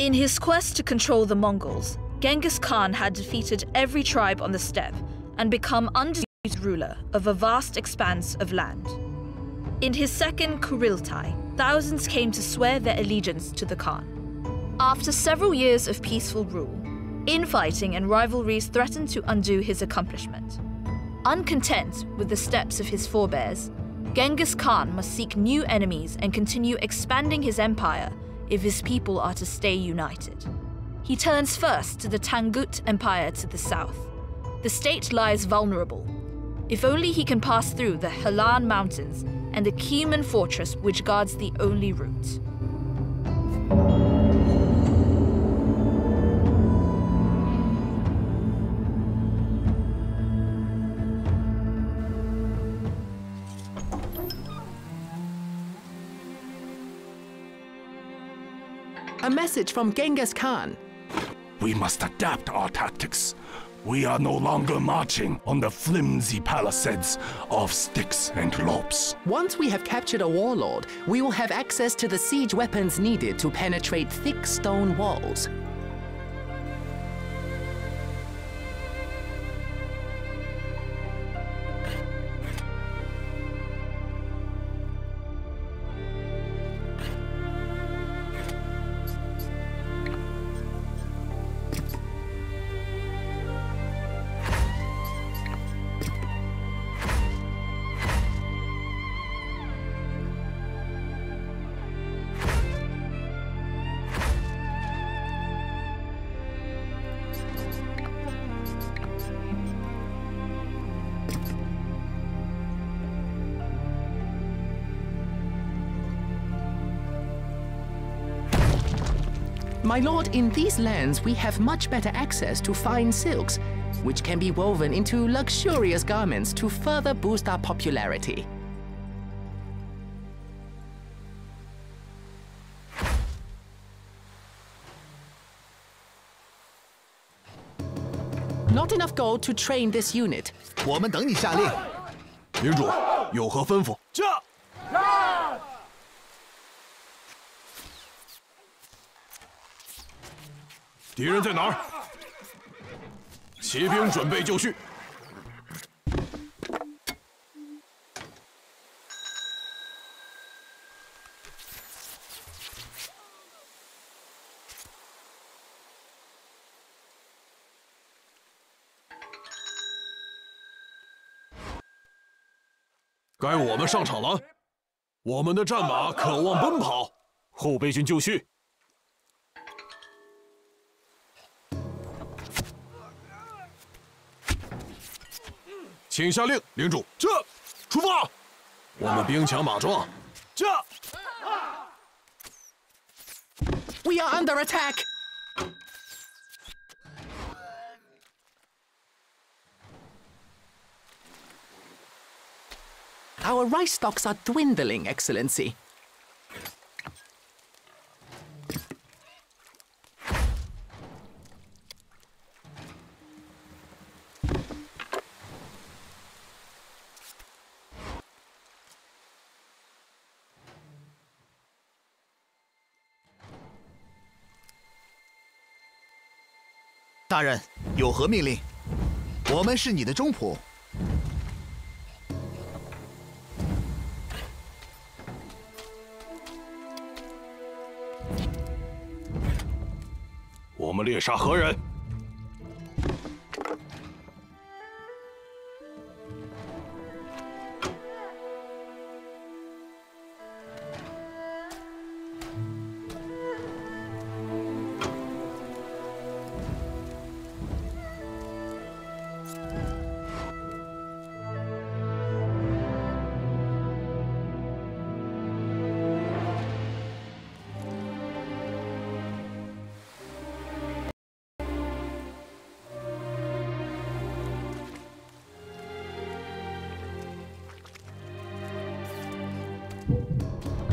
In his quest to control the Mongols, Genghis Khan had defeated every tribe on the steppe and become undisputed ruler of a vast expanse of land. In his second Kuriltai, thousands came to swear their allegiance to the Khan. After several years of peaceful rule, infighting and rivalries threatened to undo his accomplishment. Uncontent with the steps of his forebears, Genghis Khan must seek new enemies and continue expanding his empire if his people are to stay united. He turns first to the Tangut Empire to the south. The state lies vulnerable. If only he can pass through the Helan Mountains and the Kieman fortress which guards the only route. A message from Genghis Khan. We must adapt our tactics. We are no longer marching on the flimsy palisades of sticks and ropes. Once we have captured a warlord, we will have access to the siege weapons needed to penetrate thick stone walls. My lord, in these lands we have much better access to fine silks, which can be woven into luxurious garments to further boost our popularity. Not enough gold to train this unit. 我们等你下令。领主有何吩咐？这 敌人在哪儿？骑兵准备就绪。该我们上场了。我们的战马渴望奔跑，后备军就绪。请下令，领主。这，出发。我们兵强马壮。这。We are under attack! Our rice stocks are dwindling, Excellency. “大人，有何命令？我们是你的忠仆。”我们猎杀何人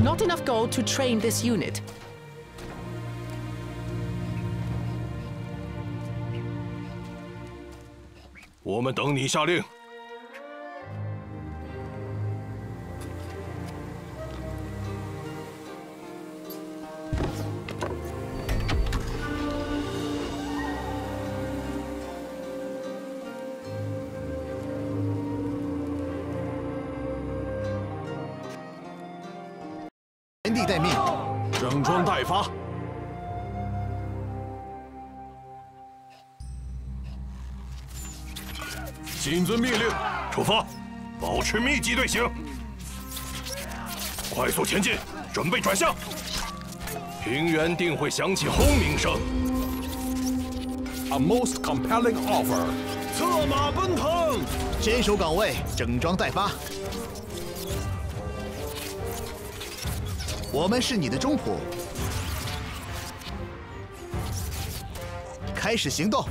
？Not enough gold to train this unit. 遵命令，出发，保持密集队形，快速前进，准备转向。平原定会响起轰鸣声。A most compelling offer。策马奔腾，坚守岗位，整装待发。我们是你的中仆，开始行动。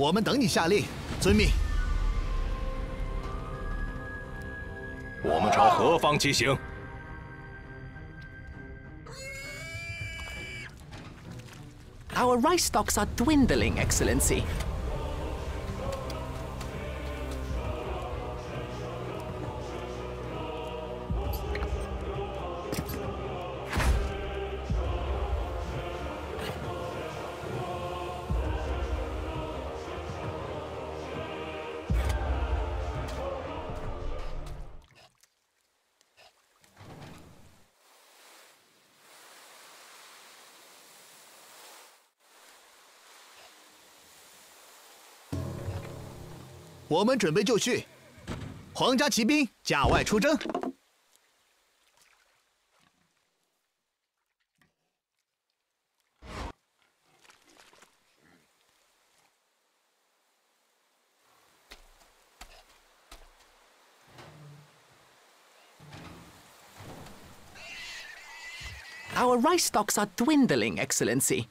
我们等你下令，遵命。我们朝何方疾行？Our rice stocks are dwindling, Excellency. 我们准备就绪，皇家骑兵驾外出征。Our rice stocks are dwindling, Excellency.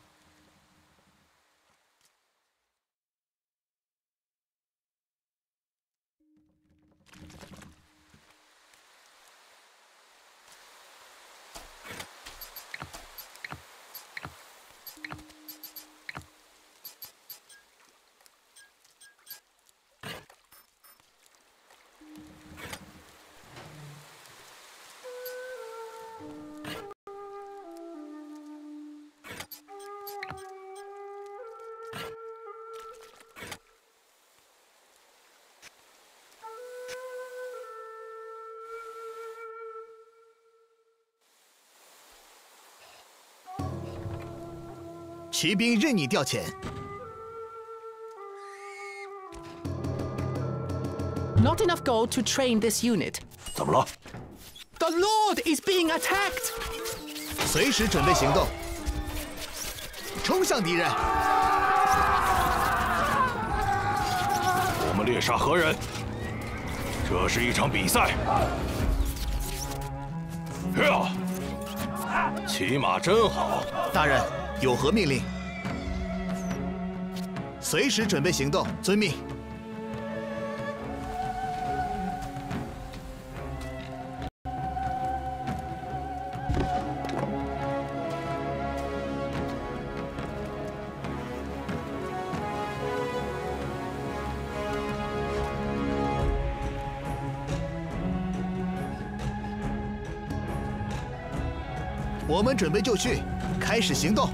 Not enough gold to train this unit. 怎么了？The Lord is being attacked. 随时准备行动，冲向敌人。我们猎杀何人？这是一场比赛。呀，骑马真好，大人。有何命令？随时准备行动，遵命。我们准备就绪，开始行动。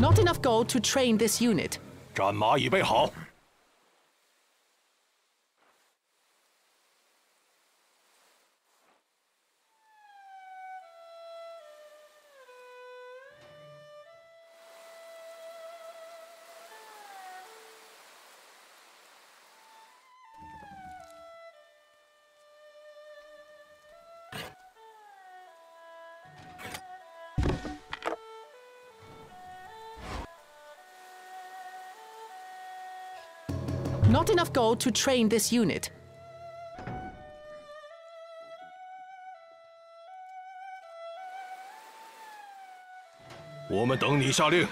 Not enough gold to train this unit. 战马已备好。 Not enough gold to train this unit. 我们等你下令。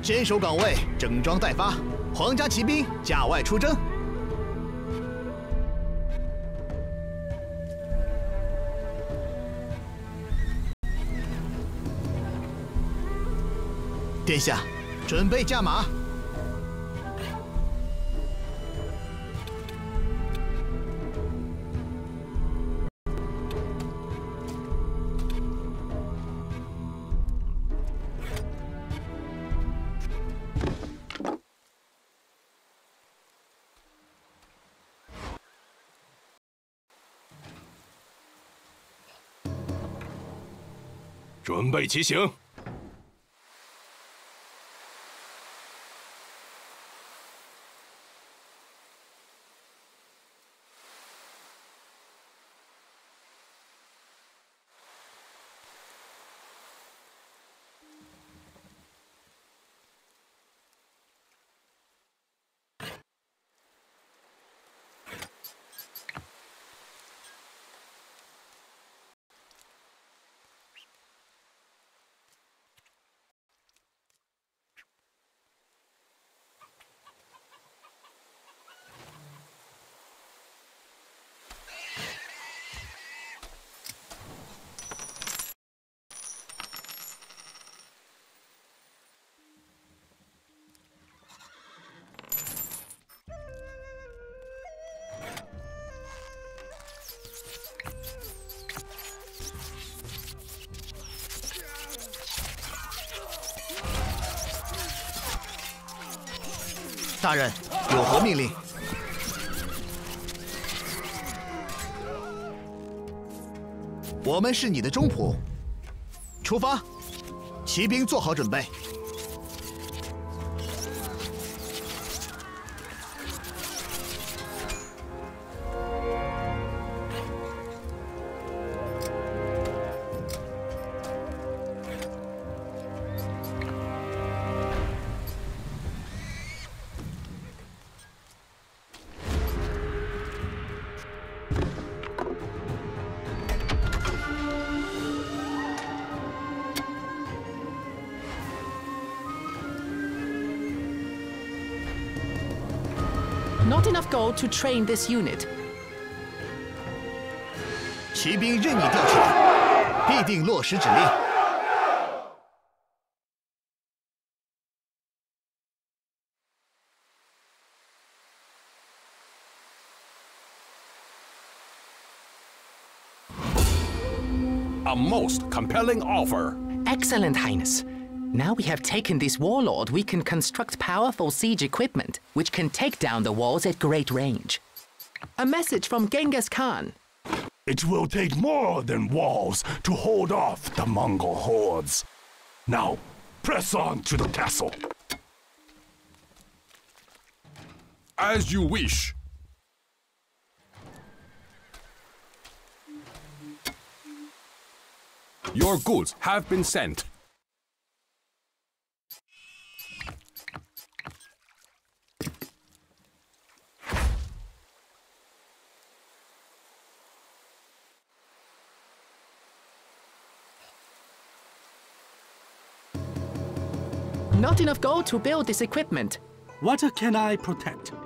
坚守岗位，整装待发。皇家骑兵驾外出征。殿下，准备驾马。准备骑行。大人，有何命令？我们是你的中仆。出发，骑兵做好准备。Not enough gold to train this unit. 骑兵任你调遣，必定落实指令。A most compelling offer. Excellent, Highness. Now we have taken this warlord, we can construct powerful siege equipment, which can take down the walls at great range. A message from Genghis Khan. It will take more than walls to hold off the Mongol hordes. Now, press on to the castle. As you wish. Your goods have been sent. Not enough gold to build this equipment. What can I protect? “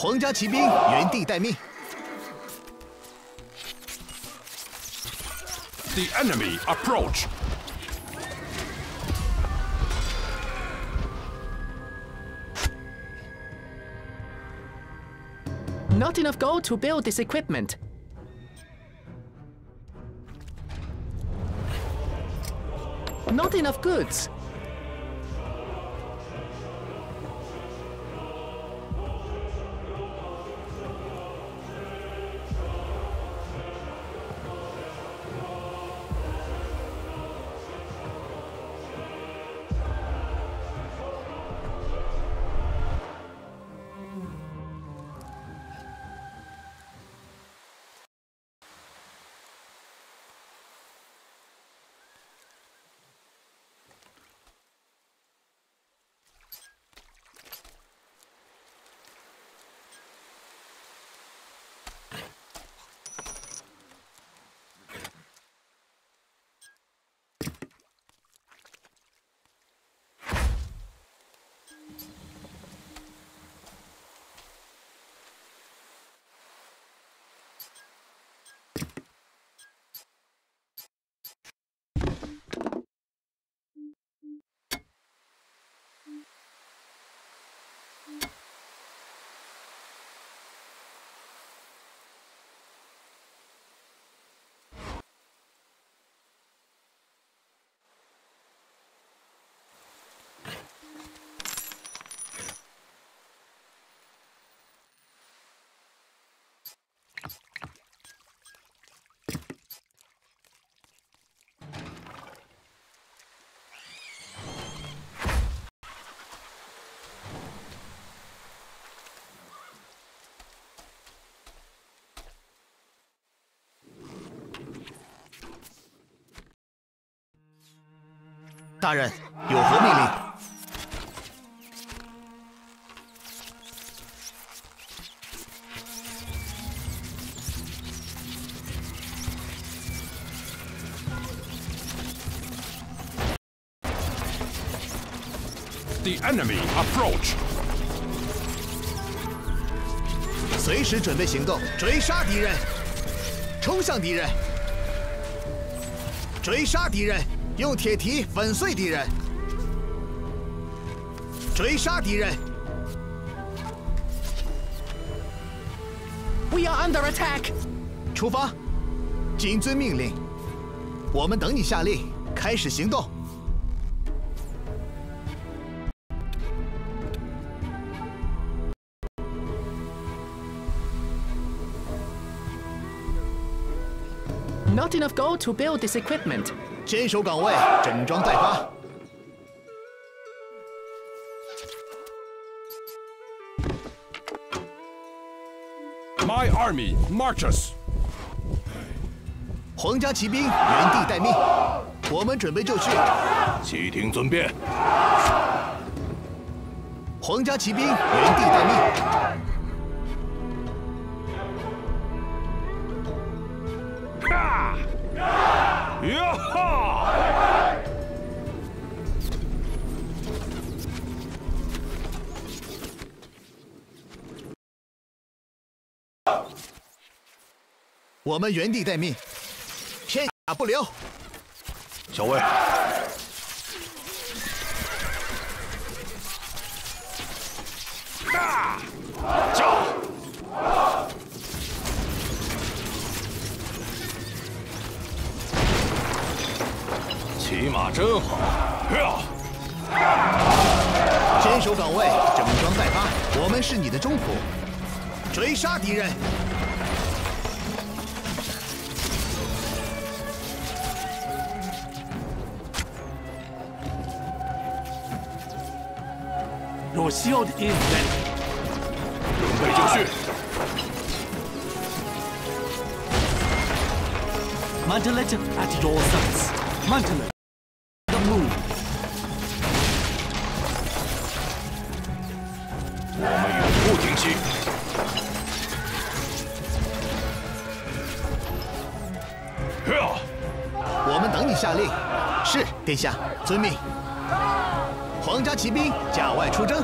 皇家骑兵原地待命。” The enemy approach. Not enough gold to build this equipment. Not enough goods. “ 大人，有何命令？” The enemy approach. 随时准备行动，追杀敌人，冲向敌人，追杀敌人，用铁蹄粉碎敌人追杀敌人 weareunderattack 出发谨遵命令我们等你下令开始行动 not enoughgoldtobuildthis equipment 坚守岗位，整装待发。My army marches. 皇家骑兵原地待命，我们准备就绪。启听尊便。皇家骑兵原地待命。呀哈！我们原地待命，天下不留。小魏，大叫。骑马真好。坚守岗位，整装待发，我们是你的忠仆。追杀敌人！若需要的敌人，准备就绪。Mandelette at your service. 曼特勒我们永不停息。呀！我们等你下令。是，殿下，遵命。皇家骑兵驾外出征。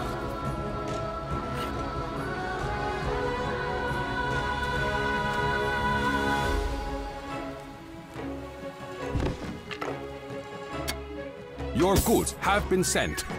Your goods have been sent. “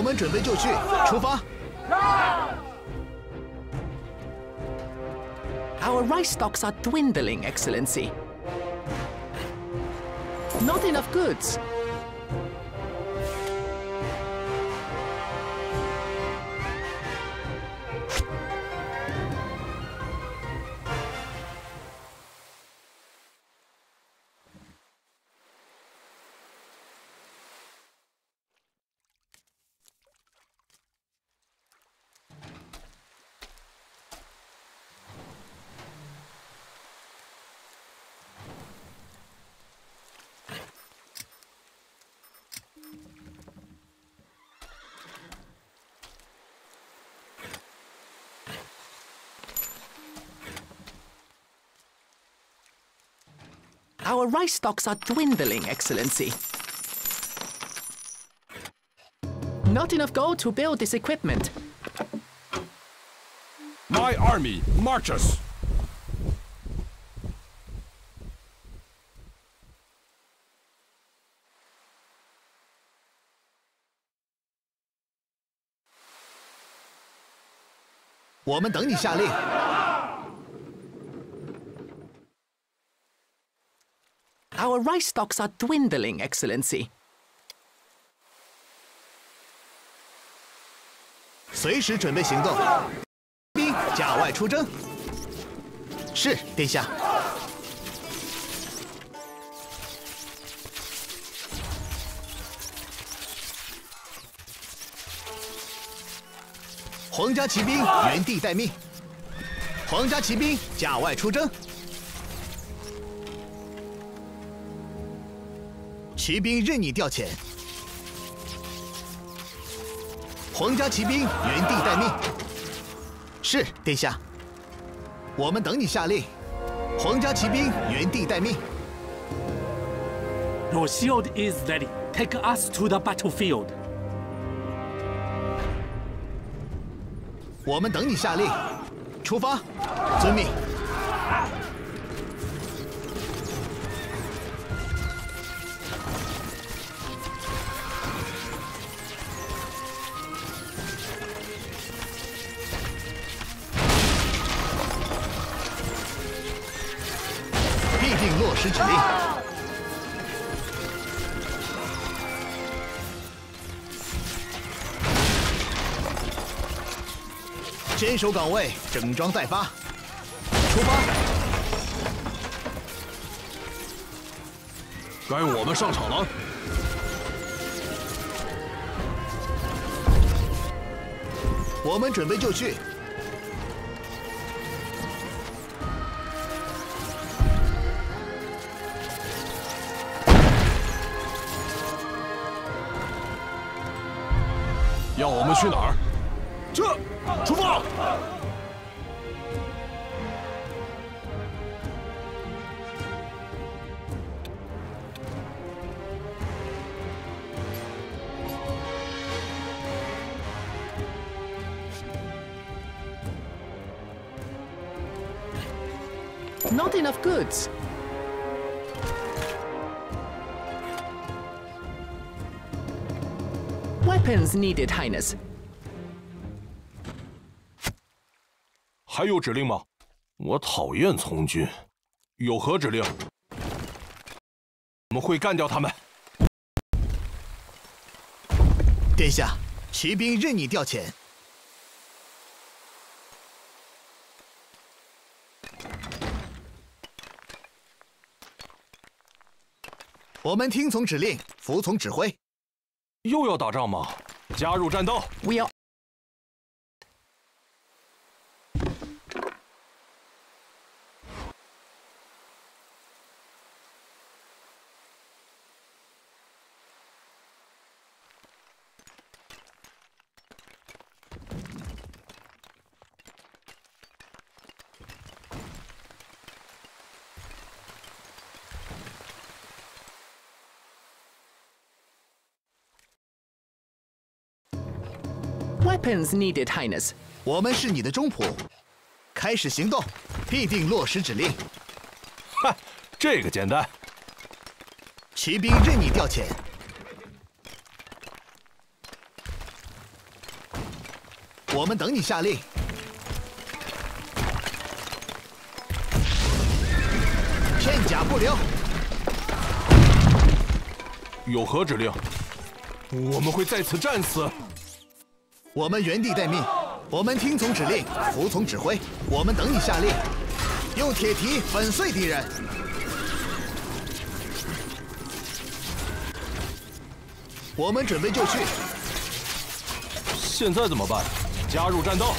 我们准备就绪，出发。 Our rice stocks are dwindling, Excellency. Not enough goods. Our rice stocks are dwindling, Excellency. Not enough gold to build this equipment. My army marches. 我们等你下令。 Rice stocks are dwindling, Excellency. 随时准备行动。兵驾外出征。是，殿下。皇家骑兵原地待命。皇家骑兵驾外出征。骑兵任你调遣。皇家骑兵原地待命。是，殿下。我们等你下令。皇家骑兵原地待命。Your shield is ready. Take us to the battlefield. 我们等你下令。出发，遵命。守岗位，整装待发。出发！该我们上场了。我们准备就绪。要我们去哪儿？这，出发！Not enough goods. Weapons needed, Highness. 还有指令吗？我讨厌从军。有何指令？我们会干掉他们。殿下，骑兵任你调遣。我们听从指令，服从指挥。又要打仗吗？加入战斗！We are，Weapons needed, Highness. 我们是你的中仆，开始行动，必定落实指令。哈，这个简单。骑兵任你调遣。我们等你下令。片甲不留。有何指令？我们会在此战死。我们原地待命，我们听从指令，服从指挥。我们等你下令，用铁蹄粉碎敌人。我们准备就绪。现在怎么办？加入战斗！